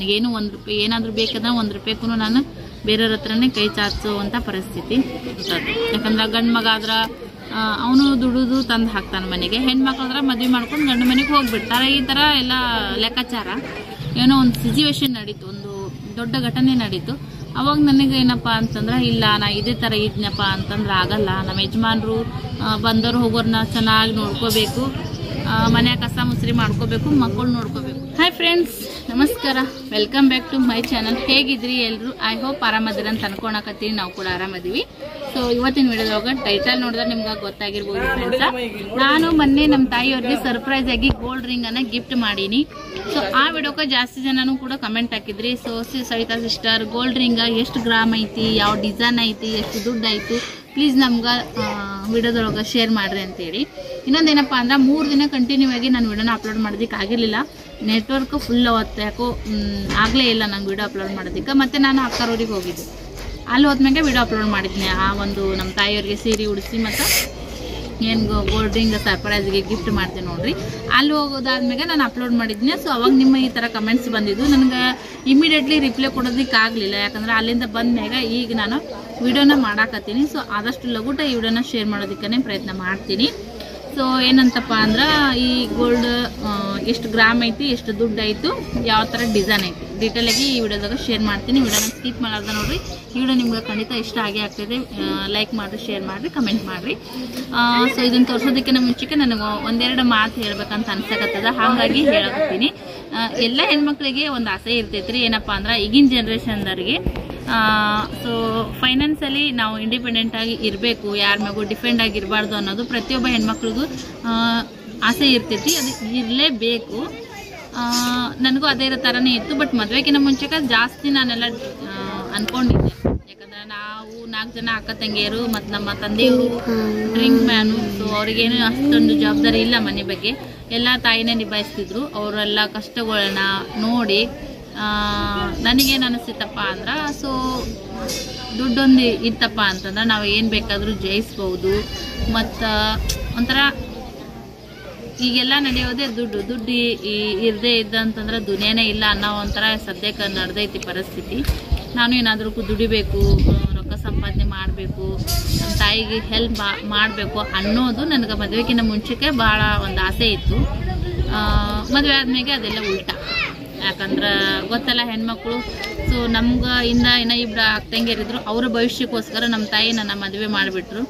ನನಗೇನು ಒಂದು ರೂಪಾಯಿ, ಏನಾದರೂ ಬೇಕಂದ್ರೆ ಒಂದು ರೂಪಾಯಿಗೂ ನಾನು ಬೇರೆಯವ್ರ ಹತ್ರನೇ ಕೈ ಚಾಚುವಂಥ ಪರಿಸ್ಥಿತಿ ಇರ್ತದೆ. ಯಾಕಂದ್ರೆ ಗಂಡು ಮಗ ಆದ್ರೆ ಅವನು ದುಡಿದು ತಂದು ಹಾಕ್ತಾನೆ ಮನೆಗೆ. ಹೆಣ್ಮಕ್ಳಾದ್ರೆ ಮದುವೆ ಮಾಡ್ಕೊಂಡು ಗಂಡು ಮನೆಗೆ ಹೋಗ್ಬಿಡ್ತಾರೆ. ಈ ಥರ ಎಲ್ಲ ಲೆಕ್ಕಾಚಾರ ಏನೋ ಒಂದು ಸಿಚುವೇಶನ್ ನಡೀತು, ಒಂದು ದೊಡ್ಡ ಘಟನೆ ನಡೀತು. ಅವಾಗ ನನಗೆ ಏನಪ್ಪ ಅಂತಂದ್ರೆ, ಇಲ್ಲ, ನಾ ಇದೇ ಥರ ಇದ್ನಪ್ಪ ಅಂತಂದ್ರೆ ಆಗಲ್ಲ. ನಮ್ಮ ಯಜಮಾನ್ರು ಬಂದವರು ಹೋಗೋರನ್ನ ಚೆನ್ನಾಗಿ ನೋಡ್ಕೋಬೇಕು. ಮನೆ ಕಸ ಮುಸ್ರಿ ಮಾಡ್ಕೋಬೇಕು ಮಕ್ಕಳು ನೋಡ್ಕೋಬೇಕು. ಹಾಯ್ ಫ್ರೆಂಡ್ಸ್ ನಮಸ್ಕಾರ. Welcome back to my channel ಹೇಗಿದ್ರಿ ಎಲ್ಲರೂ ಐ ಹೋಪ್ ಆರಾಮದಿರ ಅಂತ ಅನ್ಕೊಳಕತ್ತೀನಿ ನಾವು ಕೂಡ ಆರಾಮದೀವಿ. ಸೊ ಇವತ್ತಿನ ವಿಡಿಯೋದೊಳಗ ಟೈಟಲ್ ನೋಡಿದ್ರೆ ನಿಮ್ಗೆ ಗೊತ್ತಾಗಿರ್ಬೋದು ಫ್ರೆಂಡ್ಸ್ ನಾನು ಮೊನ್ನೆ ನಮ್ಮ ತಾಯಿಯವ್ರಿಗೆ ಸರ್ಪ್ರೈಸ್ ಆಗಿ ಗೋಲ್ಡ್ ರಿಂಗ್ ಅನ್ನ ಗಿಫ್ಟ್ ಮಾಡೀನಿ. ಸೊ ಆ ವಿಡಿಯೋಕ್ಕೆ ಜಾಸ್ತಿ ಜನನೂ ಕೂಡ ಕಮೆಂಟ್ ಹಾಕಿದ್ರಿ. So Savita sister gold ring ಎಷ್ಟು ಗ್ರಾಮ್ ಐತಿ, ಯಾವ ಡಿಸೈನ್ ಐತಿ, ಎಷ್ಟು ದುಡ್ಡು ಐತಿ ಪ್ಲೀಸ್ ನಮ್ಗೆ ವಿಡಿಯೋದೊಳಗೆ ಶೇರ್ ಮಾಡ್ರಿ ಅಂತೇಳಿ. ಇನ್ನೊಂದೇನಪ್ಪ ಅಂದ್ರೆ ಮೂರು ದಿನ ಕಂಟಿನ್ಯೂ ಆಗಿ ನಾನು ವಿಡಿಯೋನ ಅಪ್ಲೋಡ್ ಮಾಡೋದಕ್ಕೆ ಆಗಿರಲಿಲ್ಲ ನೆಟ್ವರ್ಕ್ ಫುಲ್ ಅವತ್ತು ಯಾಕೋ ಆಗಲೇ ಇಲ್ಲ ನಂಗೆ ವಿಡಿಯೋ ಅಪ್ಲೋಡ್ ಮಾಡೋದಕ್ಕೆ. ಮತ್ತು ನಾನು ಅಕ್ಕರೂರಿಗೆ ಹೋಗಿದ್ದೆ. ಅಲ್ಲಿ ಹೋದ್ಮೇಲೆ ವಿಡಿಯೋ ಅಪ್ಲೋಡ್ ಮಾಡಿದ್ದೀನಿ ಆ ಒಂದು ನಮ್ಮ ತಾಯಿಯವ್ರಿಗೆ ಸೀರೆ ಉಡಿಸಿ ಮತ್ತು ಏನು ಗೋಲ್ಡ್ ರಿಂಗ್ ಸರ್ಪ್ರೈಸ್ಗೆ ಗಿಫ್ಟ್ ಮಾಡ್ತೀನಿ ನೋಡಿರಿ. ಅಲ್ಲಿ ಹೋಗೋದಾದ್ಮೇಲೆ ನಾನು ಅಪ್ಲೋಡ್ ಮಾಡಿದ್ದೀನಿ ಸೊ ಅವಾಗ ನಿಮ್ಮ ಈ ಥರ ಕಮೆಂಟ್ಸ್ ಬಂದಿದ್ದು. ನನಗೆ ಇಮಿಡಿಯೇಟ್ಲಿ ರಿಪ್ಲೈ ಕೊಡೋದಕ್ಕೆ ಆಗಲಿಲ್ಲ. ಯಾಕಂದ್ರೆ ಅಲ್ಲಿಂದ ಬಂದ್ಮ್ಯಾಗ ಈಗ ನಾನು ವಿಡಿಯೋನ ಮಾಡಾಕತ್ತೀನಿ. ಸೊ ಆದಷ್ಟು ಲಘುಟ ಈ ವಿಡಿಯೋನ ಶೇರ್ ಮಾಡೋದಕ್ಕೆ ಪ್ರಯತ್ನ ಮಾಡ್ತೀನಿ. ಸೊ ಏನಂತಪ್ಪ ಅಂದ್ರೆ, ಈ ಗೋಲ್ಡ್ ಎಷ್ಟು ಗ್ರಾಮ್ ಐತಿ, ಎಷ್ಟು ದುಡ್ಡು ಆಯಿತು ಯಾವ ಥರ ಡಿಸೈನ್ ಐತಿ. ಡೀಟೇಲಾಗಿ ಈ ವಿಡಿಯೋದಾಗ ಶೇರ್ ಮಾಡ್ತೀನಿ. ವಿಡಿಯೋನ ಸ್ಕಿಪ್ ಮಾಡಾರ್ದ ನೋಡ್ರಿ. ಈ ವಿಡಿಯೋ ನಿಮ್ಗೆ ಖಂಡಿತ ಇಷ್ಟ ಆಗೇ ಆಗ್ತದೆ ಲೈಕ್ ಮಾಡಿರಿ ಶೇರ್ ಮಾಡಿರಿ ಕಮೆಂಟ್ ಮಾಡಿರಿ. ಸೊ ಇದನ್ನು ತೋರಿಸೋದಕ್ಕಿಂತ ಮುಂಚೆಗೆ ನನಗೆ ಒಂದೆರಡು ಮಾತು ಹೇಳ್ಬೇಕಂತ ಅನ್ಸಕತ್ತದ. ಹಾಗಾಗಿ ಹೇಳಕತ್ತೀನಿ. ಎಲ್ಲ ಹೆಣ್ಮಕ್ಳಿಗೆ ಒಂದು ಆಸೆ ಇರ್ತೈತ್ರಿ. ಏನಪ್ಪ ಅಂದ್ರೆ, ಈಗಿನ ಜನ್ರೇಷನ್ದವ್ರಿಗೆ ಸೊ ಫೈನಾನ್ಸಲ್ಲಿ ನಾವು ಇಂಡಿಪೆಂಡೆಂಟ್ ಆಗಿ ಇರಬೇಕು, ಯಾರ ಮಗು ಡಿಪೆಂಡ್ ಆಗಿರಬಾರ್ದು ಅನ್ನೋದು ಪ್ರತಿಯೊಬ್ಬ ಹೆಣ್ಮಕ್ಳಿಗೂ ಆಸೆ ಇರ್ತೈತಿ, ಅದು ಇರಲೇಬೇಕು. ನನಗೂ ಅದೇ ಥರನೇ ಇತ್ತು ಬಟ್ ಮದುವೆಗಿನ ಮುಂಚೆಗೆ ಜಾಸ್ತಿ ನಾನೆಲ್ಲ ಅಂದ್ಕೊಂಡಿದ್ದೆ ಯಾಕಂದರೆ ನಾವು ನಾಲ್ಕು ಜನ ಅಕ್ಕ ತಂಗಿಯರು, ಮತ್ತು ನಮ್ಮ ತಂದೆಯವರು ಡ್ರಿಂಕ್ ಮ್ಯಾನು ಸೊ ಅವ್ರಿಗೇನು ಅಷ್ಟೊಂದು ಜವಾಬ್ದಾರಿ ಇಲ್ಲ ಮನೆ ಬಗ್ಗೆ. ಎಲ್ಲ ತಾಯಿನೇ ನಿಭಾಯಿಸ್ತಿದ್ರು. ಅವರೆಲ್ಲ ಕಷ್ಟಗಳನ್ನ ನೋಡಿ ನನಗೇನು ಅನಿಸ್ತಿತ್ತಪ್ಪ ಅಂದ್ರೆ ಸೊ ದುಡ್ಡೊಂದು ಇತ್ತಪ್ಪ ಅಂತಂದ್ರೆ ನಾವು ಏನು ಬೇಕಾದರೂ ಜಯಿಸ್ಬೋದು. ಮತ್ತು ಒಂಥರ ಈಗೆಲ್ಲ ನಡೆಯೋದೇ ದುಡ್ಡು. ದುಡ್ಡು ಈ- ಇರದೇ ಇದ್ದಂತಂದ್ರೆ ದುನಿಯಾನೇ ಇಲ್ಲ ಅನ್ನೋ ಒಂಥರ ಸದ್ಯಕ್ಕೆ ನಡೆದೈತಿ ಪರಿಸ್ಥಿತಿ. ನಾನು ಏನಾದರೂ ದುಡಿಬೇಕು, ರೊಕ್ಕ ಸಂಪಾದನೆ ಮಾಡಬೇಕು ನಮ್ಮ ತಾಯಿಗೆ ಹೆಲ್ಪ್ ಮಾಡಬೇಕು ಅನ್ನೋದು ನನಗೆ ಮದುವೆಗಿಂತ ಮುಂಚೆಗೆ ಭಾಳ ಒಂದು ಆಸೆ ಇತ್ತು. ಮದುವೆ ಆದ್ಮೇಲೆ ಅದೆಲ್ಲ ಉಲ್ಟಾ. ಯಾಕಂದ್ರೆ ಗೊತ್ತಲ್ಲ ಹೆಣ್ಮಕ್ಳು. ಸೊ ನಮ್ಗೆ ಇಂದ ಇನ್ನ ಇಬ್ಬರು ಆಗ್ತಂಗೇರಿದ್ರು. ಅವರ ಭವಿಷ್ಯಕ್ಕೋಸ್ಕರ ನಮ್ಮ ತಾಯಿ ನನ್ನ ಮದುವೆ ಮಾಡಿಬಿಟ್ರು.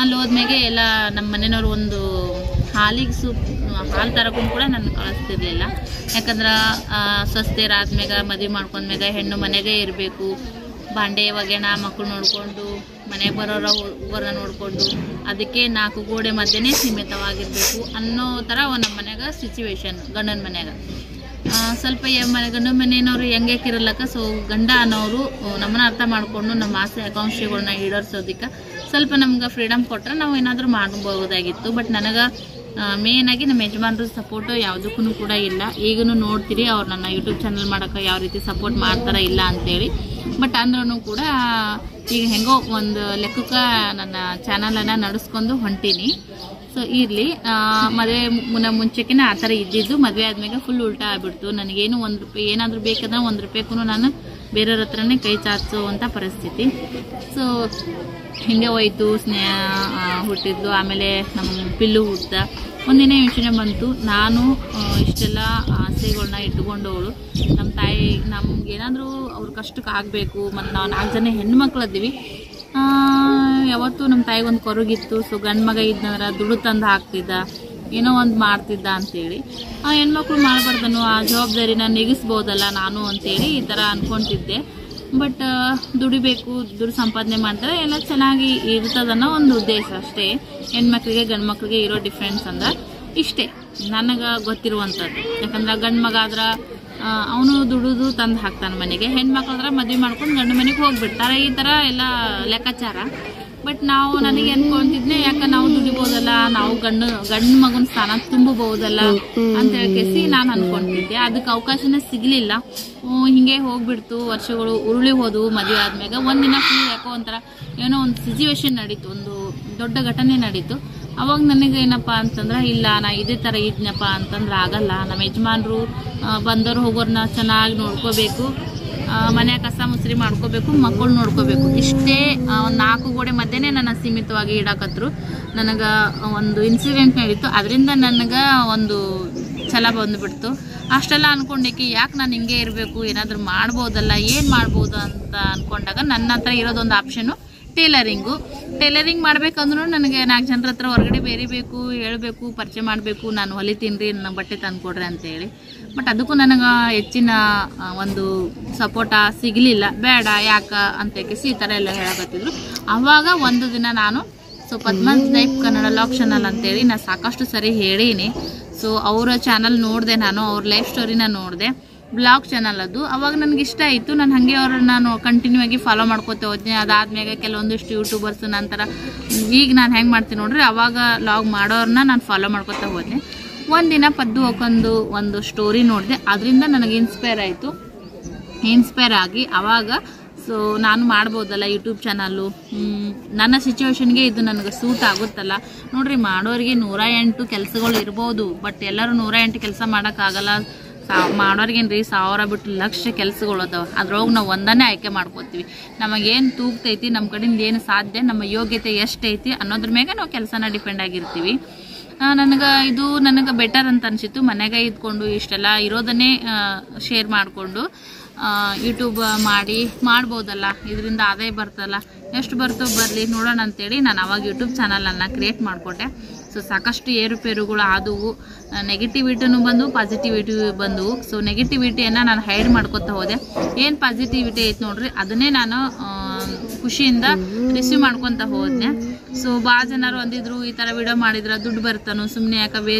ಅಲ್ಲಿ ಹೋದ್ಮೇಲೆ ಎಲ್ಲ ನಮ್ಮ ಮನೆಯವ್ರು ಒಂದು ಹಾಲಿಗೆ ಸೂಪ್, ಹಾಲು ತರಕ್ಕೂ ಕೂಡ ನನ್ನ ಕಳಿಸ್ತಿರ್ಲಿಲ್ಲ. ಯಾಕಂದ್ರೆ ಸ್ವಸ್ಥರಾದ್ಮೇಗ ಮದುವೆ ಮಾಡ್ಕೊಂಡ್ಮ್ಯಾಗ ಹೆಣ್ಣು ಮನೆಗೆ ಇರಬೇಕು. ಬಾಂಡೆ ಒಗೆಣ ಮಕ್ಕಳು ನೋಡಿಕೊಂಡು, ಮನೆಗೆ ಬರೋರ ಹೋಗೋರ ನೋಡಿಕೊಂಡು, ಅದಕ್ಕೆ ನಾಲ್ಕು ಗೋಡೆ ಮಧ್ಯೆ ಸೀಮಿತವಾಗಿರಬೇಕು ಅನ್ನೋ ಥರ ನಮ್ಮ ಮನೆಯಾಗ ಸಿಚುವೇಶನ್ ಗಂಡನ ಮನ್ಯಾಗ. ಸ್ವಲ್ಪ ಗಂಡು ಮನೆಯವ್ರು ಹೆಂಗ್ಯಾಕಿರಲ್ಲಕ್ಕ ಸೊ ಗಂಡ ಅನ್ನೋರು ನಮ್ಮನ್ನ ಅರ್ಥ ಮಾಡಿಕೊಂಡು ನಮ್ಮ ಆಸೆ ಆಕಾಂಕ್ಷೆಗಳನ್ನ ಈಡೇರಿಸೋದಕ್ಕೆ ಸ್ವಲ್ಪ ನಮ್ಗೆ ಫ್ರೀಡಮ್ ಕೊಟ್ಟರೆ ನಾವು ಏನಾದರೂ ಮಾಡ್ಬೋದಾಗಿತ್ತು. ಬಟ್ ನನಗೆ ಮೇನ್ ಆಗಿ ನಮ್ಮ ಯಜಮಾನ್ರ ಸಪೋರ್ಟು ಯಾವುದಕ್ಕೂ ಕೂಡ ಇಲ್ಲ. ಈಗೂ ನೋಡ್ತೀರಿ, ಅವ್ರು ನನ್ನ ಯೂಟ್ಯೂಬ್ ಚಾನಲ್ ಮಾಡೋಕ್ಕೆ ಯಾವ ರೀತಿ ಸಪೋರ್ಟ್ ಮಾಡ್ತಾರ ಇಲ್ಲ ಅಂತೇಳಿ. ಬಟ್ ಅಂದ್ರೂ ಕೂಡ ಈಗ ಹೆಂಗೋ ಒಂದು ಲೆಕ್ಕಕ್ಕೆ ನನ್ನ ಚಾನಲನ್ನು ನಡೆಸ್ಕೊಂಡು ಹೊಂಟೀನಿ. ಸೊ ಇರಲಿ. ಮದುವೆ ಮುನ್ನ ಮುಂಚೆಕಿನ ಆ ಥರ ಇದ್ದಿದ್ದು ಮದುವೆ ಆದ್ಮೇಲೆ ಫುಲ್ ಉಲ್ಟಾ ಆಗ್ಬಿಡ್ತು. ನನಗೇನು ಒಂದು ರೂಪಾಯಿ, ಏನಾದರೂ ಬೇಕಂದ್ರೆ ಒಂದು ರೂಪಾಯಿಗೂ ನಾನು ಬೇರೆಯವ್ರ ಹತ್ರನೇ ಕೈ ಚಾಚುವಂಥ ಪರಿಸ್ಥಿತಿ. ಸೊ ಹಿಂಗೆ ಹೋಯ್ತು, ಸ್ನೇಹ ಹುಟ್ಟಿದ್ದು ಆಮೇಲೆ ನಮ್ಮ ಪಿಲ್ಲು ಹುಟ್ಟ ಒಂದಿನ ಯೋಚನೆ ಬಂತು. ನಾನು ಇಷ್ಟೆಲ್ಲ ಆಸೆಗಳನ್ನ ಇಟ್ಕೊಂಡವಳು ನಮ್ಮ ತಾಯಿ, ನಮ್ಗೆ ಏನಾದರೂ ಅವ್ರ ಕಷ್ಟಕ್ಕೆ ಆಗಬೇಕು. ಮತ್ತು ನಾವು ನಾಲ್ಕು ಜನ ಹೆಣ್ಮಕ್ಳು ಇದ್ದೀವಿ. ಯಾವತ್ತೂ ನಮ್ಮ ತಾಯಿಗೆ ಒಂದು ಕೊರಗಿತ್ತು ಸೊ ಗಂಡು ಮಗ ಇದ್ನಂದ್ರೆ ದುಡ್ಡು ತಂದು ಹಾಕ್ತಿದ್ದ, ಏನೋ ಒಂದು ಮಾಡ್ತಿದ್ದ ಅಂತೇಳಿ. ಆ ಹೆಣ್ಮಕ್ಳು ಮಾಡಬಾರ್ದನು ಆ ಜವಾಬ್ದಾರಿನ ನೆಗಿಸ್ಬೋದಲ್ಲ ನಾನು ಅಂತೇಳಿ ಈ ಥರ ಅಂದ್ಕೊತಿದ್ದೆ ಬಟ್ ದುಡಿಬೇಕು, ದುಡ್ಡು ಸಂಪಾದನೆ ಮಾಡ್ತಾರೆ, ಎಲ್ಲ ಚೆನ್ನಾಗಿ ಇರ್ತದನ್ನೋ ಒಂದು ಉದ್ದೇಶ ಅಷ್ಟೇ. ಹೆಣ್ಮಕ್ಳಿಗೆ, ಗಂಡು ಮಕ್ಳಿಗೆ ಇರೋ ಡಿಫ್ರೆನ್ಸ್ ಅಂದ್ರೆ ಇಷ್ಟೇ. ನನಗೆ ಗೊತ್ತಿರುವಂಥದ್ದು ಯಾಕಂದ್ರೆ ಗಂಡು ಮಗ ಆದ್ರೆ ಅವನು ದುಡಿದು ತಂದು ಹಾಕ್ತಾನೆ ಮನೆಗೆ ಹೆಣ್ಮಕ್ಳಾದ್ರೆ ಮದುವೆ ಮಾಡ್ಕೊಂಡು ಗಂಡು ಮನೆಗೆ ಹೋಗ್ಬಿಡ್ತಾರೆ. ಈ ಥರ ಎಲ್ಲ ಲೆಕ್ಕಾಚಾರ. ಬಟ್ ನಾವು ನನಗೆ ಅನ್ಕೊಂತಿದ್ನೆ ಯಾಕ ನಾವು ದುಡಿಬೋದಲ್ಲ, ನಾವು ಗಂಡ ಗಂಡ ಮಗನ ಸ್ಥಾನ ತುಂಬಬಹುದಲ್ಲ ಅಂತ ಹೇಳ್ಕೇಸಿ ನಾನು ಅನ್ಕೊಂತಿದ್ದೆ. ಅದಕ್ಕೆ ಅವಕಾಶನೇ ಸಿಗ್ಲಿಲ್ಲ. ಹಿಂಗೆ ಹೋಗ್ಬಿಡ್ತು, ವರ್ಷಗಳು ಉರುಳಿ ಹೋದವು, ಮದುವೆ ಆದ್ಮ್ಯಾಗ. ಒಂದಿನ ಫುಲ್ ಯಾಕೋ ಒಂಥರ ಏನೋ ಒಂದು ಸಿಚುವೇಶನ್ ನಡೀತು, ಒಂದು ದೊಡ್ಡ ಘಟನೆ ನಡೀತು. ಅವಾಗ ನನಗೆ ಏನಪ್ಪ ಅಂತಂದ್ರೆ, ಇಲ್ಲ, ನಾ ಇದೇ ಥರ ಇದ್ನಪ್ಪ ಅಂತಂದ್ರೆ ಆಗಲ್ಲ. ನಮ್ಮ ಯಜಮಾನ್ರು ಬಂದವರು ಹೋಗೋರನ್ನ ಚೆನ್ನಾಗಿ ನೋಡ್ಕೋಬೇಕು. ಮನೆ ಕಸ ಮುಸ್ರಿ ಮಾಡ್ಕೋಬೇಕು ಮಕ್ಕಳು ನೋಡ್ಕೋಬೇಕು. ಇಷ್ಟೇ ಒಂದು ನಾಲ್ಕು ಗೋಡೆ ಮಧ್ಯೆನೇ ನನ್ನ ಸೀಮಿತವಾಗಿ ಇಡಾಕತ್ರು. ನನಗೆ ಒಂದು ಇನ್ಸಿಡೆಂಟ್ ನಡೀತು. ಅದರಿಂದ ನನಗೆ ಒಂದು ಛಲ ಬಂದುಬಿಡ್ತು. ಅಷ್ಟೆಲ್ಲ ಅನ್ಕೊಂಡೇಕಿ, ಯಾಕೆ ನಾನು ಹಿಂಗೆ ಇರಬೇಕು? ಏನಾದರೂ ಮಾಡ್ಬೋದಲ್ಲ, ಏನು ಮಾಡ್ಬೋದು ಅಂತ ಅಂದ್ಕೊಂಡಾಗ ನನ್ನ ಹತ್ರ ಇರೋದೊಂದು ಆಪ್ಷನು ಟೇಲರಿಂಗು. ಟೇಲರಿಂಗ್ ಮಾಡ್ಬೇಕಂದ್ರೂ ನನಗೆ ನಾಲ್ಕು ಜನರ ಹತ್ರ ಹೊರಗಡೆ ಬೇರಿಬೇಕು ಹೇಳಬೇಕು, ಪರಿಚಯ ಮಾಡಬೇಕು, ನಾನು ಹೊಲಿತೀನಿ ರೀ, ನನ್ನ ಬಟ್ಟೆ ತಂದ್ಕೊಡ್ರಿ ಅಂತೇಳಿ. ಬಟ್ ಅದಕ್ಕೂ ನನಗೆ ಹೆಚ್ಚಿನ ಒಂದು ಸಪೋರ್ಟ ಸಿಗಲಿಲ್ಲ. ಬೇಡ, ಯಾಕ ಅಂತ ಈ ಥರ ಎಲ್ಲ ಹೇಳಕತ್ತಿದ್ರು. ಆವಾಗ ಒಂದು ದಿನ ನಾನು ಸೊ ಪದ್ಮಂತ್ ನೈಫ್ ಕನ್ನಡ ಲಾಕ್ ಚಾನಲ್ ಅಂತೇಳಿ ನಾನು ಸಾಕಷ್ಟು ಸರಿ ಹೇಳೀನಿ. ಸೊ ಅವರ ಚಾನಲ್ ನೋಡಿದೆ ನಾನು, ಅವ್ರ ಲೈಫ್ ಸ್ಟೋರಿನ ನೋಡಿದೆ. ಬ್ಲಾಗ್ ಚಾನಲ್ ಅದು. ಅವಾಗ ನನಗೆ ಇಷ್ಟ ಆಯಿತು. ನಾನು ಹಾಗೆ ಅವ್ರನ್ನ ನಾನು ಕಂಟಿನ್ಯೂ ಆಗಿ ಫಾಲೋ ಮಾಡ್ಕೋತಾ ಹೋದ್ನಿ. ಅದಾದ್ಮೇಲೆ ಕೆಲವೊಂದಿಷ್ಟು ಯೂಟ್ಯೂಬರ್ಸ್ ನಂತರ ಈಗ ನಾನು ಹೆಂಗೆ ಮಾಡ್ತೀನಿ ನೋಡ್ರಿ, ಅವಾಗ ಲಾಗ್ ಮಾಡೋರನ್ನ ನಾನು ಫಾಲೋ ಮಾಡ್ಕೋತಾ ಒಂದು ಒಂದಿನ ಪದ್ದು ಹೋಗೊಂದು ಒಂದು ಸ್ಟೋರಿ ನೋಡಿದೆ. ಅದರಿಂದ ನನಗೆ ಇನ್ಸ್ಪೈರ್ ಆಯಿತು. ಇನ್ಸ್ಪೈರ್ ಆಗಿ ಆವಾಗ ಸೊ ನಾನು ಮಾಡ್ಬೋದಲ್ಲ ಯೂಟ್ಯೂಬ್ ಚಾನಲ್ಲು ನನ್ನ ಸಿಚುವೇಷನ್ಗೆ ಇದು ನನಗೆ ಸೂಟ್ ಆಗುತ್ತಲ್ಲ. ನೋಡ್ರಿ ಮಾಡೋರಿಗೆ ನೂರ ಎಂಟು ಕೆಲಸಗಳು ಇರ್ಬೋದು. ಬಟ್ ಎಲ್ಲರೂ ನೂರ ಎಂಟು ಕೆಲಸ ಮಾಡೋಕ್ಕಾಗಲ್ಲ. ಸಾ ಮಾಡೋರ್ಗೇನು ರೀ ಸಾವಿರ ಬಿಟ್ಟು ಲಕ್ಷ ಕೆಲಸಗಳು ಅದಾವೆ. ಅದ್ರೊಳಗೆ ನಾವು ಒಂದನ್ನೇ ಆಯ್ಕೆ ಮಾಡ್ಕೋತೀವಿ. ನಮಗೇನು ತೂಗ್ತೈತಿ ನಮ್ಮ ಕಡೆಯಿಂದ ಏನು ಸಾಧ್ಯ, ನಮ್ಮ ಯೋಗ್ಯತೆ ಎಷ್ಟೈತಿ ಅನ್ನೋದ್ರ ಮೇಲೆ ನಾವು ಕೆಲಸನ ಡಿಪೆಂಡ್ ಆಗಿರ್ತೀವಿ. ನನಗೆ ಇದು ನನಗೆ ಬೆಟರ್ ಅಂತ ಅನಿಸಿತ್ತು. ಮನೆಗೆ ಇದ್ಕೊಂಡು ಇಷ್ಟೆಲ್ಲ ಇರೋದನ್ನೇ ಶೇರ್ ಮಾಡಿಕೊಂಡು ಯೂಟ್ಯೂಬ್ ಮಾಡಿ ಮಾಡ್ಬೋದಲ್ಲ. ಇದರಿಂದ ಆದಾಯ ಬರ್ತಲ್ಲ. ಎಷ್ಟು ಬರ್ತೋ ಬರಲಿ ನೋಡೋಣ ಅಂತೇಳಿ ನಾನು ಅವಾಗ ಯೂಟ್ಯೂಬ್ ಚಾನಲನ್ನು ಕ್ರಿಯೇಟ್ ಮಾಡಿಕೊಟ್ಟೆ. ಸೊ ಸಾಕಷ್ಟು ಏರುಪೇರುಗಳು ಆದವು. ನೆಗೆಟಿವಿಟಿನೂ ಬಂದು ಪಾಸಿಟಿವಿಟಿ ಬಂದವು ಸೊ ನೆಗೆಟಿವಿಟಿಯನ್ನು ನಾನು ಹೈಡ್ ಮಾಡ್ಕೊತಾ ಹೋದೆ. ಏನು ಪಾಸಿಟಿವಿಟಿ ಐತೆ ನೋಡ್ರಿ, ಅದನ್ನೇ ನಾನು ಖುಷಿಯಿಂದ ರಿಸೀವ್ ಮಾಡ್ಕೊತಾ ಹೋದ್ನೆ. ಸೊ ಭಾಳ ಜನರು ಅಂದಿದ್ರು, ಈ ಥರ ವಿಡಿಯೋ ಮಾಡಿದ್ರೆ ದುಡ್ಡು ಬರ್ತಾನು ಸುಮ್ಮನೆ ಯಾಕೆ ವೇ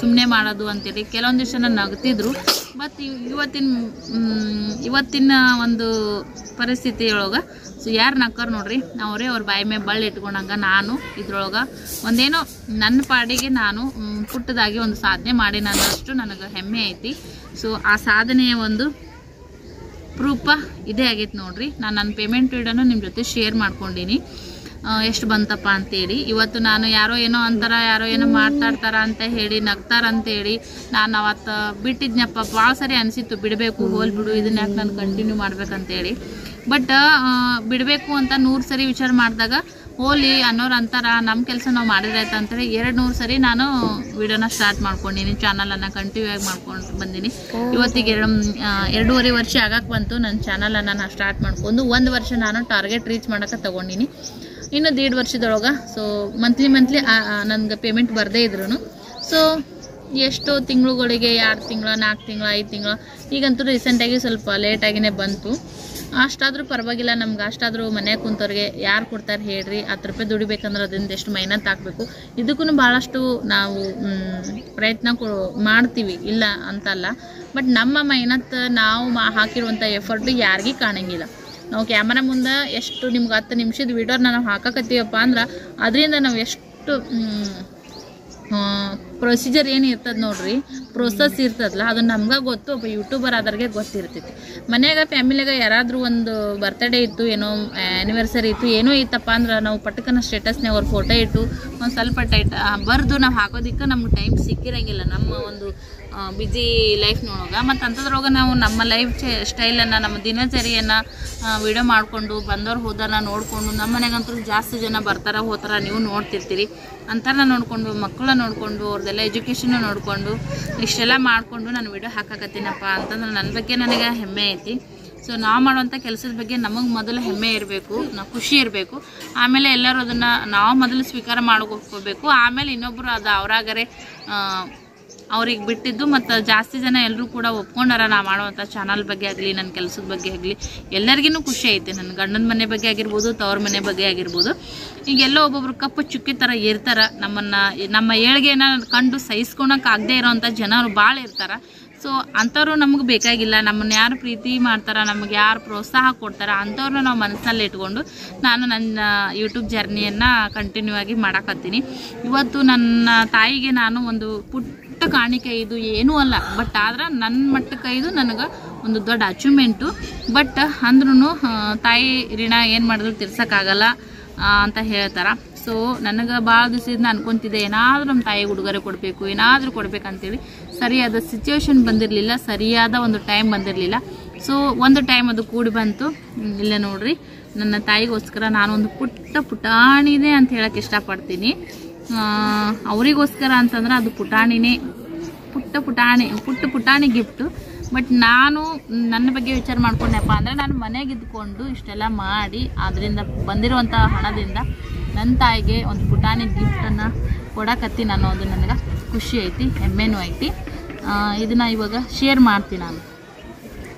ಸುಮ್ಮನೆ ಮಾಡೋದು ಅಂತೇಳಿ ಕೆಲವೊಂದಿಷ್ಟು ಜನ ನಗ್ತಿದ್ರು. ಬಟ್ ಇವತ್ತಿನ ಇವತ್ತಿನ ಒಂದು ಪರಿಸ್ಥಿತಿಯೊಳಗೆ ಸೊ ಯಾರು ನಕ್ಕರ್ ನೋಡ್ರಿ ಅವರೇ ಅವ್ರ ಬಾಯಿ ಮೇಲೆ ಬಳ್ಳಿ ಇಟ್ಕೊಂಡಂಗ ನಾನು ಇದ್ರೊಳಗೆ ಒಂದೇನೋ ನನ್ನ ಪಾಡಿಗೆ ನಾನು ಪುಟ್ಟದಾಗಿ ಒಂದು ಸಾಧನೆ ಮಾಡಿ ನನ್ನಷ್ಟು ನನಗೆ ಹೆಮ್ಮೆ ಐತಿ. ಸೊ ಆ ಸಾಧನೆಯ ಒಂದು ಪ್ರೂಫ ಇದೇ ಆಗೈತೆ ನೋಡ್ರಿ. ನಾನು ನನ್ನ ಪೇಮೆಂಟ್ ವಿಡಿಯೋನು ನಿಮ್ಮ ಜೊತೆ ಶೇರ್ ಮಾಡ್ಕೊಂಡೀನಿ. ಎಷ್ಟು ಬಂತಪ್ಪ ಅಂತೇಳಿ. ಇವತ್ತು ನಾನು ಯಾರೋ ಏನೋ ಅಂತಾರ, ಯಾರೋ ಏನೋ ಮಾತಾಡ್ತಾರ ಅಂತ ಹೇಳಿ ನಗ್ತಾರಂತೇಳಿ ನಾನು ಅವತ್ತು ಬಿಟ್ಟಿದ್ನಪ್ಪ. ಭಾಳ ಸರಿ ಅನಿಸಿತ್ತು. ಬಿಡಬೇಕು, ಹೋಲ್ ಬಿಡು ಇದನ್ನ ಯಾಕೆ ನಾನು ಕಂಟಿನ್ಯೂ ಮಾಡ್ಬೇಕಂತೇಳಿ. ಬಟ್ ಬಿಡಬೇಕು ಅಂತ ನೂರು ಸರಿ ವಿಚಾರ ಮಾಡಿದಾಗ, ಹೋಲಿ ಅನ್ನೋರು ಅಂತಾರ ನಮ್ಮ ಕೆಲಸ ನಾವು ಮಾಡಿದ್ರಾಯ್ತು ಅಂತೇಳಿ ಎರಡು ನೂರು ಸರಿ ನಾನು ವಿಡಿಯೋನ ಸ್ಟಾರ್ಟ್ ಮಾಡ್ಕೊಂಡಿನಿ ಚಾನಲನ್ನು ಕಂಟಿನ್ಯೂ ಆಗಿ ಮಾಡ್ಕೊಂಡು ಬಂದೀನಿ. ಇವತ್ತಿಗೆ ಎರಡು ಎರಡೂವರೆ ವರ್ಷ ಆಗಕ್ಕೆ ಬಂತು. ನನ್ನ ಚಾನಲನ್ನು ನಾನು ಸ್ಟಾರ್ಟ್ ಮಾಡ್ಕೊಂಡು ಒಂದು ವರ್ಷ ನಾನು ಟಾರ್ಗೆಟ್ ರೀಚ್ ಮಾಡೋಕ್ಕೆ ತೊಗೊಂಡಿನಿ. ಇನ್ನು ದೀಡ್ ವರ್ಷದೊಳಗೆ ಸೊ ಮಂತ್ಲಿ ಮಂತ್ಲಿ ನನಗೆ ಪೇಮೆಂಟ್ ಬರದೇ ಇದ್ರು ಸೊ ಎಷ್ಟೋ ತಿಂಗಳುಗಳಿಗೆ ಎರಡು ತಿಂಗಳು ನಾಲ್ಕು ತಿಂಗಳು, ಐದು ತಿಂಗಳು, ಈಗಂತೂ ರೀಸೆಂಟಾಗಿ ಸ್ವಲ್ಪ ಲೇಟಾಗಿನೇ ಬಂತು. ಅಷ್ಟಾದರೂ ಪರವಾಗಿಲ್ಲ, ನಮ್ಗೆ ಅಷ್ಟಾದರೂ ಮನೆ ಕುಂತವ್ರಿಗೆ ಯಾರು ಕೊಡ್ತಾರೆ ಹೇಳ್ರಿ, ಹತ್ತು ರೂಪಾಯಿ ದುಡಿಬೇಕಂದ್ರೆ ಅದರಿಂದ ಎಷ್ಟು ಮೈನತ್ ಹಾಕಬೇಕು ಇದಕ್ಕೂ ಭಾಳಷ್ಟು ನಾವು ಪ್ರಯತ್ನ ಕೊ, ಮಾಡ್ತೀವಿ, ಇಲ್ಲ ಅಂತಲ್ಲ. ಬಟ್ ನಮ್ಮ ಮೈನತ್ ನಾವು ಮಾ ಹಾಕಿರುವಂಥ ಎಫರ್ಟು ಯಾರಿಗೂ ಕಾಣಂಗಿಲ್ಲ. ನಾವು ಕ್ಯಾಮರಾ ಮುಂದೆ ಎಷ್ಟು ನಿಮ್ಗೆ ಹತ್ತು ನಿಮಿಷದ ವಿಡಿಯೋನ ನಾವು ಹಾಕಕತ್ತೀವಪ್ಪ ಅಂದ್ರೆ ಅದರಿಂದ ನಾವು ಎಷ್ಟು ಪ್ರೊಸೀಜರ್ ಏನು ಇರ್ತದೆ ನೋಡ್ರಿ ಪ್ರೊಸೆಸ್ ಇರ್ತದಲ್ಲ ಅದು ನಮ್ಗೆ ಗೊತ್ತು, ಒಬ್ಬ ಯೂಟ್ಯೂಬರ್ ಆದವ್ರಿಗೆ ಗೊತ್ತಿರ್ತೈತಿ. ಮನ್ಯಾಗ ಫ್ಯಾಮಿಲಿಯಾಗ ಯಾರಾದರೂ ಒಂದು ಬರ್ತ್ಡೇ ಇತ್ತು, ಏನೋ ಆ್ಯನಿವರ್ಸರಿ ಇತ್ತು, ಏನೋ ಇತ್ತಪ್ಪ ಅಂದ್ರೆ ನಾವು ಪಟಕನ ಸ್ಟೇಟಸ್ನಾಗ ಅವ್ರ ಫೋಟೋ ಇಟ್ಟು ಒಂದು ಸ್ವಲ್ಪ ಟೈಟ್ ಬರೆದು ನಾವು ಹಾಕೋದಿಕ್ಕೆ ನಮ್ಗೆ ಟೈಮ್ ಸಿಕ್ಕಿರಂಗಿಲ್ಲ. ನಮ್ಮ ಒಂದು ಬ್ಯುಸಿ ಲೈಫ್ನೊಳಗೆ ಮತ್ತು ಅಂಥದ್ರೊಳಗೆ ನಾವು ನಮ್ಮ ಲೈಫ್ ಸ್ಟೈಲನ್ನು ನಮ್ಮ ದಿನಚರಿಯನ್ನು ವಿಡಿಯೋ ಮಾಡಿಕೊಂಡು ಬಂದವ್ರು ಹೋದನ್ನ ನೋಡಿಕೊಂಡು ನಮ್ಮ ಮನೆಗಂತೂ ಜಾಸ್ತಿ ಜನ ಬರ್ತಾರ, ಹೋತಾರ, ನೀವು ನೋಡ್ತಿರ್ತೀರಿ. ಅಂತಾರನ್ನ ನೋಡಿಕೊಂಡು, ಮಕ್ಕಳನ್ನ ನೋಡಿಕೊಂಡು ಅವ್ರದ್ದೆಲ್ಲ ಎಜುಕೇಷನ್ನ ನೋಡಿಕೊಂಡು, ಇಷ್ಟೆಲ್ಲ ಮಾಡಿಕೊಂಡು ನಾನು ವಿಡಿಯೋ ಹಾಕಕತ್ತೀನಪ್ಪ ಅಂತಂದ್ರೆ ನನ್ನ ಬಗ್ಗೆ ನನಗೆ ಹೆಮ್ಮೆ ಐತಿ. ಸೊ ನಾವು ಮಾಡುವಂಥ ಕೆಲಸದ ಬಗ್ಗೆ ನಮಗೆ ಮೊದಲು ಹೆಮ್ಮೆ ಇರಬೇಕು ನಾವು ಖುಷಿ ಇರಬೇಕು. ಆಮೇಲೆ ಎಲ್ಲರೂ ಅದನ್ನು ನಾವು ಮೊದಲು ಸ್ವೀಕಾರ ಮಾಡ್ಕೋಬೇಕು. ಆಮೇಲೆ ಇನ್ನೊಬ್ಬರು ಅದು ಅವರಾಗರೆ ಅವ್ರಿಗೆ ಬಿಟ್ಟಿದ್ದು ಮತ್ತು ಜಾಸ್ತಿ ಜನ ಎಲ್ಲರೂ ಕೂಡ ಒಪ್ಕೊಂಡಾರ ನಾ ಮಾಡುವಂಥ ಚಾನಲ್ ಬಗ್ಗೆ ಆಗಲಿ, ನನ್ನ ಕೆಲಸದ ಬಗ್ಗೆ ಆಗಲಿ ಎಲ್ಲರಿಗೂ ಖುಷಿ ಐತೆ. ನನ್ನ ಗಂಡನ ಮನೆ ಬಗ್ಗೆ ಆಗಿರ್ಬೋದು, ತವ್ರ ಮನೆ ಬಗ್ಗೆ ಆಗಿರ್ಬೋದು. ಈಗ ಎಲ್ಲೋ ಒಬ್ಬೊಬ್ರು ಕಪ್ಪು ಚುಕ್ಕಿ ಥರ ಇರ್ತಾರೆ. ನಮ್ಮನ್ನು, ನಮ್ಮ ಏಳ್ಗೆನ ಕಂಡು ಸಹಿಸ್ಕೊಳಕ್ಕೆ ಆಗದೆ ಇರೋವಂಥ ಜನರು ಭಾಳ ಇರ್ತಾರೆ. ಸೊ ಅಂಥವ್ರು ನಮಗೆ ಬೇಕಾಗಿಲ್ಲ. ನಮ್ಮನ್ನು ಯಾರು ಪ್ರೀತಿ ಮಾಡ್ತಾರೆ, ನಮಗೆ ಯಾರು ಪ್ರೋತ್ಸಾಹ ಕೊಡ್ತಾರೆ ಅಂಥವ್ರನ್ನ ನಾವು ಮನಸ್ಸಿನಲ್ಲಿ ಇಟ್ಕೊಂಡು ನಾನು ನನ್ನ ಯೂಟ್ಯೂಬ್ ಜರ್ನಿಯನ್ನು ಕಂಟಿನ್ಯೂ ಆಗಿ ಮಾಡಕತ್ತೀನಿ. ಇವತ್ತು ನನ್ನ ತಾಯಿಗೆ ನಾನು ಒಂದು ಪುಟ್ಟ ಕಾಣಿಕೆ ಇದು ಏನೂ ಅಲ್ಲ. ಬಟ್ ಆದ್ರೆ ನನ್ನ ಮಟ್ಟಕ್ಕೆ ಇದು ನನಗೆ ಒಂದು ದೊಡ್ಡ ಅಚೀವ್ಮೆಂಟು ಬಟ್ ಅಂದ್ರೂ ತಾಯಿ ಋಣ ಏನು ಮಾಡಿದ್ರು ತಿರ್ಸೋಕ್ಕಾಗಲ್ಲ ಅಂತ ಹೇಳ್ತಾರೆ. ಸೊ ನನಗೆ ಭಾಳ ದಿವಸದಿಂದ ಅನ್ಕೊಂತಿದ್ದೆ ಏನಾದರೂ ನಮ್ಮ ತಾಯಿಗೆ ಉಡುಗೊರೆ ಕೊಡಬೇಕು, ಏನಾದರೂ ಕೊಡ್ಬೇಕಂತೇಳಿ. ಸರಿಯಾದ ಸಿಚುವೇಶನ್ ಬಂದಿರಲಿಲ್ಲ, ಸರಿಯಾದ ಒಂದು ಟೈಮ್ ಬಂದಿರಲಿಲ್ಲ. ಸೊ ಒಂದು ಟೈಮ್ ಅದು ಕೂಡಿ ಬಂತು. ಇಲ್ಲ ನೋಡ್ರಿ. ನನ್ನ ತಾಯಿಗೋಸ್ಕರ ನಾನೊಂದು ಪುಟ್ಟ ಪುಟಾಣಿನೇ ಅಂತ ಹೇಳಕ್ಕೆ ಇಷ್ಟಪಡ್ತೀನಿ. ಅವರಿಗೋಸ್ಕರ ಅಂತಂದ್ರೆ ಅದು ಪುಟಾಣಿನೇ. ಪುಟ್ಟ ಪುಟಾಣಿ ಪುಟ್ಟ ಪುಟಾಣಿ ಗಿಫ್ಟು ಬಟ್ ನಾನು ನನ್ನ ಬಗ್ಗೆ ವಿಚಾರ ಮಾಡ್ಕೊಂಡೆಪ್ಪ ಅಂದರೆ ನಾನು ಮನೆಗೆ ಇದ್ಕೊಂಡು ಇಷ್ಟೆಲ್ಲ ಮಾಡಿ ಅದರಿಂದ ಬಂದಿರುವಂಥ ಹಣದಿಂದ ನನ್ನ ತಾಯಿಗೆ ಒಂದು ಪುಟಾಣಿ ಗಿಫ್ಟನ್ನು ಕೊಡಕತ್ತಿ ನಾನು ಅದು ನನಗೆ ಖುಷಿ ಐತಿ, ಹೆಮ್ಮೆನೂ ಐತಿ. ಇದನ್ನ ಇವಾಗ ಶೇರ್ ಮಾಡ್ತೀನಿ ನಾನು.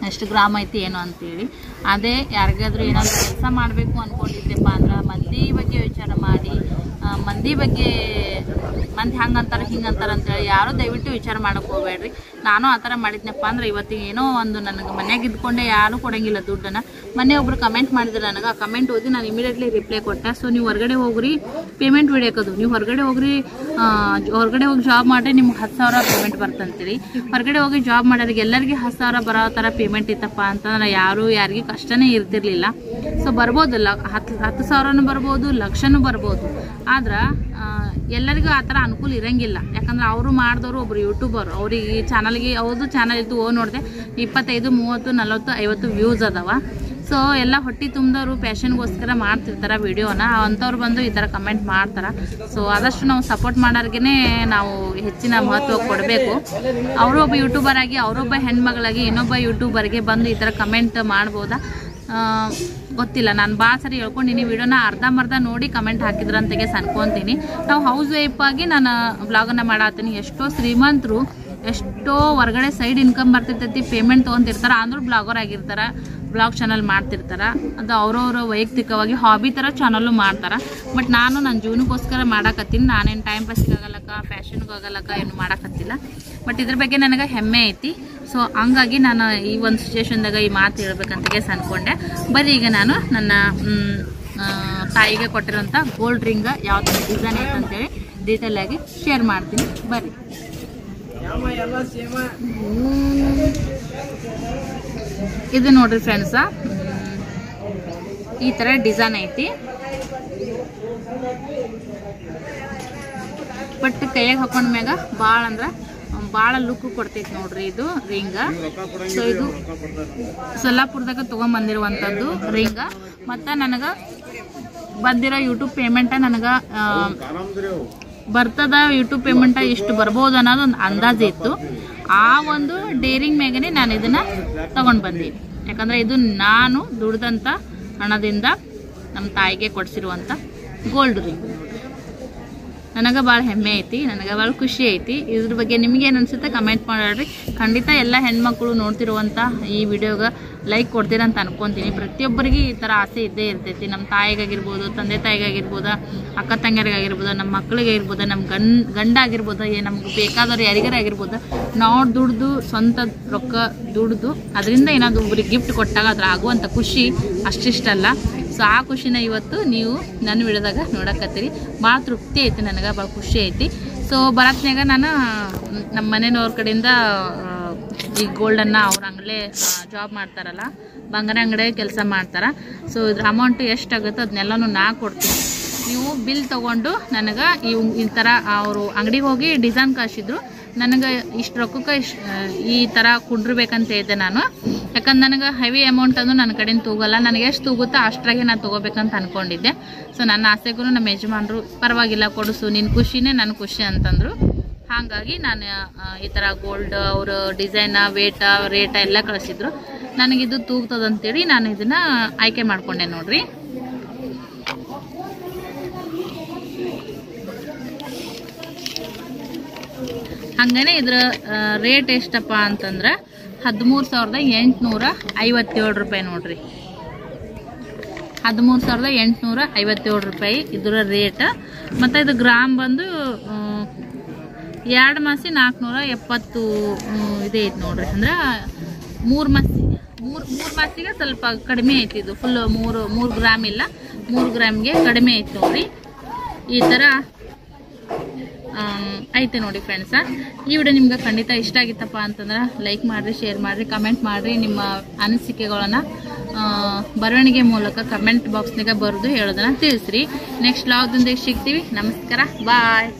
ಎಷ್ಟು ಗ್ರಾಮ್ ಐತಿ ಏನು ಅಂತೇಳಿ. ಅದೇ ಯಾರಿಗಾದ್ರೂ ಏನಾದರೂ ಕೆಲಸ ಮಾಡಬೇಕು ಅಂದ್ಕೊಂಡಿದ್ದೆಪ್ಪ ಅಂದ್ರೆ ಮಂದಿ ಬಗ್ಗೆ ವಿಚಾರ ಮಾಡಿ. ಮಂದಿ ಬಗ್ಗೆ ಮಂದಿ ಹಂಗೆ ಅಂತಾರೆ ಹಿಂಗೆ ಅಂತಾರೆ ಅಂತೇಳಿ ಯಾರೂ ದಯವಿಟ್ಟು ವಿಚಾರ ಮಾಡಕ್ಕೆ ಹೋಗ್ಬೇಡ್ರಿ. ನಾನು ಆ ಥರ ಮಾಡಿದ್ನಪ್ಪ ಅಂದ್ರೆ ಇವತ್ತಿಗೆ ಏನೋ ಒಂದು ನನಗೆ ಮನೆಯಾಗ ಇದ್ಕೊಂಡೆ ಯಾರೂ ಕೊಡಂಗಿಲ್ಲ ದುಡ್ಡನ್ನು. ಮೊನ್ನೆ ಒಬ್ರು ಕಮೆಂಟ್ ಮಾಡಿದ್ರು ನನಗೆ. ಆ ಕಮೆಂಟ್ ಓದಿ ನಾನು ಇಮಿಡಿಯೇಟ್ಲಿ ರಿಪ್ಲೈ ಕೊಟ್ಟೆ. ಸೊ, ನೀವು ಹೊರಗಡೆ ಹೋಗ್ರಿ ಪೇಮೆಂಟ್ ಹೊಡಿಯೋಕದು. ನೀವು ಹೊರಗಡೆ ಹೋಗ್ರಿ ಹೊರಗಡೆ ಹೋಗಿ ಜಾಬ್ ಮಾಡಿರಿ ನಿಮ್ಗೆ ಹತ್ತು ಸಾವಿರ ಪೇಮೆಂಟ್ ಬರ್ತಂತೀರಿ ಹೊರಗಡೆ ಹೋಗಿ ಜಾಬ್ ಮಾಡೋರಿಗೆ ಎಲ್ಲರಿಗೆ ಹತ್ತು ಸಾವಿರ ಬರೋ ಥರ ಪೇಮೆಂಟ್ ಇತ್ತಪ್ಪ ಅಂತಂದ್ರೆ ಯಾರು ಯಾರಿಗೂ ಕಷ್ಟನೇ ಇರ್ತಿರ್ಲಿಲ್ಲ. ಸೊ ಬರ್ಬೋದಲ್ಲ ಹತ್ತು ಹತ್ತು ಸಾವಿರನೂ ಬರ್ಬೋದು, ಲಕ್ಷನೂ ಬರ್ಬೋದು. ಆದ್ರೆ ಎಲ್ಲರಿಗೂ ಆ ಥರ ಅನುಕೂಲ ಇರಂಗಿಲ್ಲ. ಯಾಕಂದ್ರೆ ಅವರು ಮಾಡಿದವರು ಒಬ್ರು ಯೂಟ್ಯೂಬರ್. ಅವ್ರಿಗೆ ಈ ಚಾನಲ್ಗೆ ಅವ್ರದ್ದು ಚಾನಲ್ ಇತ್ತು ಓ ನೋಡಿದೆ ಇಪ್ಪತ್ತೈದು, ಮೂವತ್ತು, ನಲವತ್ತು, ಐವತ್ತು ವ್ಯೂಸ್ ಅದಾವ. ಸೊ ಎಲ್ಲ ಹೊಟ್ಟೆ ತುಂಬಿದವರು ಪ್ಯಾಷನ್ಗೋಸ್ಕರ ಮಾಡ್ತಿರ್ತಾರೆ ವಿಡಿಯೋನ ಅಂಥವ್ರು ಬಂದು ಈ ಥರ ಕಮೆಂಟ್ ಮಾಡ್ತಾರೆ. ಸೊ ಆದಷ್ಟು ನಾವು ಸಪೋರ್ಟ್ ಮಾಡೋರ್ಗೆ ನಾವು ಹೆಚ್ಚಿನ ಮಹತ್ವ ಕೊಡಬೇಕು. ಅವರು ಒಬ್ಬ ಯೂಟ್ಯೂಬರ್ ಆಗಿ, ಅವರೊಬ್ಬ ಹೆಣ್ಮಗಳಾಗಿ ಇನ್ನೊಬ್ಬ ಯೂಟ್ಯೂಬರ್ಗೆ ಬಂದು ಈ ಥರ ಕಮೆಂಟ್ ಮಾಡ್ಬೋದಾ? ಗೊತ್ತಿಲ್ಲ. ನಾನು ಭಾಳ ಸರಿ ಹೇಳ್ಕೊಂಡಿನಿ. ವಿಡಿಯೋನ ಅರ್ಧಂಬರ್ಧ ನೋಡಿ ಕಮೆಂಟ್ ಹಾಕಿದ್ರಂತಗೆ ಅನ್ಕೊಂತೀನಿ ನಾವು ಹೌಸ್ ವೈಫ್ ಆಗಿ ನಾನು ವ್ಲಾಗನ್ನು ಮಾಡತ್ತೀನಿ. ಎಷ್ಟೋ ಶ್ರೀಮಂತರು, ಎಷ್ಟೋ ಹೊರಗಡೆ ಸೈಡ್ ಇನ್ಕಮ್ ಬರ್ತಿರ್ತೈತಿ ಪೇಮೆಂಟ್ ತೊಗೊಂತಿರ್ತಾರೆ ಅಂದ್ರೂ ಬ್ಲಾಗರ್ ಆಗಿರ್ತಾರೆ. ಬ್ಲಾಗ್ ಚಾನಲ್ ಮಾಡ್ತಿರ್ತಾರೆ ಅದು ಅವ್ರವ್ರ ವೈಯಕ್ತಿಕವಾಗಿ ಹಾಬಿ ಥರ ಚಾನಲ್ಲು ಮಾಡ್ತಾರೆ. ಬಟ್ ನಾನು ನನ್ನ ಜೀವನಕ್ಕೋಸ್ಕರ ಮಾಡಕತ್ತೀನಿ. ನಾನೇನು ಟೈಮ್ ಪಾಸಿಗೆ ಆಗಲ್ಲಕ್ಕ ಫ್ಯಾಷನ್ಗೆ ಆಗಲ್ಲಕ್ಕ ಏನು ಮಾಡಕತ್ತಿಲ್ಲ. ಬಟ್ ಇದ್ರ ಬಗ್ಗೆ ನನಗೆ ಹೆಮ್ಮೆ ಐತಿ. ಸೊ ಹಂಗಾಗಿ ನಾನು ಈ ಒಂದು ಸಿಚುವೇಶನ್ದಾಗ ಈ ಮಾತು ಹೇಳ್ಬೇಕಂತ ಅನ್ಕೊಂಡೆ. ಬರೀ ಈಗ ನಾನು ನನ್ನ ತಾಯಿಗೆ ಕೊಟ್ಟಿರೋಂಥ ಗೋಲ್ಡ್ ರಿಂಗ್ ಯಾವ ಥರ ಡಿಸೈನ್ ಐತೆ ಅಂತೇಳಿ ಡೀಟೇಲ್ ಆಗಿ ಶೇರ್ ಮಾಡ್ತೀನಿ. ಬರ್ರಿ ಇದು ನೋಡ್ರಿ ಫ್ರೆಂಡ್ಸ ಈ ತರ ಡಿಸೈನ್ ಐತಿ. ಬಟ್ ಕೈಯಾಗ ಹಾಕೊಂಡ ಮ್ಯಾಗ ಭಾಳ ಅಂದ್ರೆ ಭಾಳ ಲುಕ್ ಕೊಡ್ತೈತಿ ನೋಡ್ರಿ ಇದು ರಿಂಗ. ಸೊ ಇದು ಸೊಲ್ಲಾಪುರದಾಗ ತೊಗೊಂಬಂದಿರುವಂಥದ್ದು ರಿಂಗ. ಮತ್ತು ನನಗೆ ಬಂದಿರೋ ಯೂಟ್ಯೂಬ್ ಪೇಮೆಂಟ ನನಗೆ ಬರ್ತದ ಯೂಟ್ಯೂಬ್ ಪೇಮೆಂಟ್ ಇಷ್ಟು ಬರ್ಬೋದು ಅನ್ನೋದು ಒಂದು ಅಂದಾಜು ಇತ್ತು. ಆ ಒಂದು ಡೇರಿಂಗ್ ಮೇಗನೆ ನಾನು ಇದನ್ನ ತಗೊಂಡು ಬಂದೀನಿ ಯಾಕಂದ್ರೆ ಇದು ನಾನು ದುಡ್ದಂಥ ಹಣದಿಂದ ನಮ್ಮ ತಾಯಿಗೆ ಕೊಡಿಸಿರುವಂಥ ಗೋಲ್ಡ್ ರಿಂಗ್ ನನಗೆ ಭಾಳ ಹೆಮ್ಮೆ ಐತಿ, ನನಗೆ ಭಾಳ ಖುಷಿ ಐತಿ. ಇದ್ರ ಬಗ್ಗೆ ನಿಮ್ಗೆ ಏನು ಅನಿಸುತ್ತೆ ಕಮೆಂಟ್ ಮಾಡ್ರಿ ಖಂಡಿತ ಎಲ್ಲ ಹೆಣ್ಮಕ್ಳು ನೋಡ್ತಿರುವಂಥ ಈ ವಿಡಿಯೋಗೆ ಲೈಕ್ ಕೊಡ್ತೀರ ಅಂತ ಅನ್ಕೊಂತೀನಿ. ಪ್ರತಿಯೊಬ್ಬರಿಗೆ ಈ ಥರ ಆಸೆ ಇದ್ದೇ ಇರ್ತೈತಿ. ನಮ್ಮ ತಾಯಿಗಾಗಿರ್ಬೋದು, ತಂದೆ ತಾಯಿಗಾಗಿರ್ಬೋದು, ಅಕ್ಕ ತಂಗಿಯರಿಗಾಗಿರ್ಬೋದು ನಮ್ಮ ಮಕ್ಕಳಿಗಾಗಿರ್ಬೋದು ನಮ್ಮ ಗಂಡ ಗಂಡ ಆಗಿರ್ಬೋದು ಏ ನಮ್ಗೆ ಬೇಕಾದವ್ರು ಯಾರಿಗಾರ ಆಗಿರ್ಬೋದು, ನಾವು ದುಡ್ದು ಸ್ವಂತ ರೊಕ್ಕ ದುಡ್ದು, ಅದರಿಂದ ಏನಾದರೂ ಒಬ್ರಿಗೆ ಗಿಫ್ಟ್ ಕೊಟ್ಟಾಗ ಅದ್ರ ಆಗುವಂಥ ಖುಷಿ ಅಷ್ಟಿಷ್ಟಲ್ಲ. ಸೊ ಆ ಖುಷಿನ ಇವತ್ತು. ನೀವು ನನ್ನ ವಿಡಿಯೋದಾಗ ನೋಡಕತ್ತೀರಿ. ಭಾಳ ತೃಪ್ತಿ ಐತಿ ನನಗೆ, ಭಾಳ ಖುಷಿ ಐತಿ. ಸೊ ಬರತ್ನಾಗ ನಾನು ನಮ್ಮ ಮನೆಯವ್ರ ಕಡೆಯಿಂದ ಈ ಗೋಲ್ಡನ್ನು ಅವ್ರ ಅಂಗಡಿ ಜಾಬ್ ಮಾಡ್ತಾರಲ್ಲ, ಬಂಗಾರ ಅಂಗಡಿ ಕೆಲಸ ಮಾಡ್ತಾರೆ. ಸೊ ಇದ್ರ ಅಮೌಂಟ್ ಎಷ್ಟಾಗುತ್ತೋ ಅದನ್ನೆಲ್ಲನೂ ನಾ ಕೊಡ್ತೀನಿ. ನೀವು ಬಿಲ್ ತೊಗೊಂಡು ನನಗೆ ಈ ಈ ಥರ ಅವರು ಅಂಗಡಿಗೆ ಹೋಗಿ ಡಿಸೈನ್ ಕಳಿಸಿದ್ರು ನನಗೆ ಇಷ್ಟು ರೊಕ್ಕಕ್ಕೆ ಈ ಥರ ಕುಡ್ರಬೇಕಂತ ಹೇಳಿದೆ ನಾನು. ಯಾಕಂದ್ರೆ ನನಗೆ ಹೆವಿ ಅಮೌಂಟ್ ಅಂದ್ರೆ ನನ್ನ ಕಡೆಯಿಂದ ತೂಗಲ್ಲ. ನನಗೆ ಎಷ್ಟು ತೂಗುತ್ತೋ ಅಷ್ಟ್ರಾಗೆ ನಾನು ತೊಗೋಬೇಕಂತ ಅನ್ಕೊಂಡಿದ್ದೆ. ಸೊ ನನ್ನ ಆಸೆಗೂ ನಮ್ಮ ಯಜಮಾನರು, ಪರವಾಗಿಲ್ಲ ಕೊಡಿಸು ನಿನ್ನ ಖುಷಿನೇ ನನ್ನ ಖುಷಿ ಅಂತಂದರು. ಹಾಗಾಗಿ ನಾನು ಈ ಥರ ಗೋಲ್ಡ್ ಅವ್ರ ಡಿಸೈನ ವೇಟ ರೇಟ ಎಲ್ಲ ಕಳಿಸಿದ್ರು. ನನಗಿದು ತೂಗ್ತದಂತೇಳಿ ನಾನು ಇದನ್ನು ಆಯ್ಕೆ ಮಾಡಿಕೊಂಡೆ ನೋಡ್ರಿ. ಹಂಗನೇ ಇದ್ರ ರೇಟ್ ಎಷ್ಟಪ್ಪ ಅಂತಂದ್ರೆ ಹದಿಮೂರು ಸಾವಿರದ ಎಂಟುನೂರ ಐವತ್ತೇಳು ರೂಪಾಯಿ ನೋಡ್ರಿ. ಹದಿಮೂರು ಸಾವಿರದ ಎಂಟುನೂರ ಐವತ್ತೇಳು ರೂಪಾಯಿ ಇದರ ರೇಟ್ ಮತ್ತು ಇದು ಗ್ರಾಮ್ ಬಂದು ಎರಡು ಮಾಸಿ ನಾಲ್ಕುನೂರ ಎಪ್ಪತ್ತು ಇದು ಐತೆ ನೋಡ್ರಿ. ಅಂದ್ರೆ ಮೂರು ಮಾಸಿ, ಮೂರು ಮೂರು ಮಾಸಿಗೆ ಸ್ವಲ್ಪ ಕಡಿಮೆ ಐತಿ ಇದು. ಫುಲ್ ಮೂರು ಮೂರು ಗ್ರಾಮ್ ಇಲ್ಲ, ಮೂರು ಗ್ರಾಮ್ಗೆ ಕಡಿಮೆ ಐತೆ ನೋಡ್ರಿ. ಈ ಥರ ಐತೆ ನೋಡಿ ಫ್ರೆಂಡ್ಸ ಈ ವಿಡಿಯೋ ನಿಮ್ಗೆ ಖಂಡಿತ ಇಷ್ಟ ಆಗಿತ್ತಪ್ಪ ಅಂತಂದ್ರೆ ಲೈಕ್ ಮಾಡಿರಿ ಶೇರ್ ಮಾಡಿರಿ ಕಮೆಂಟ್ ಮಾಡಿರಿ ನಿಮ್ಮ ಅನಿಸಿಕೆಗಳನ್ನು ಬರವಣಿಗೆ ಮೂಲಕ ಕಮೆಂಟ್ ಬಾಕ್ಸ್ನಾಗ ಬರೆದು ಹೇಳೋದನ್ನ ತಿಳಿಸ್ರಿ. ನೆಕ್ಸ್ಟ್ ಲಾಗ್ದೊಂದಿಗೆ ಸಿಗ್ತೀವಿ. ನಮಸ್ಕಾರ. ಬಾಯ್